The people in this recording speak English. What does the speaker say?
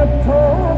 September.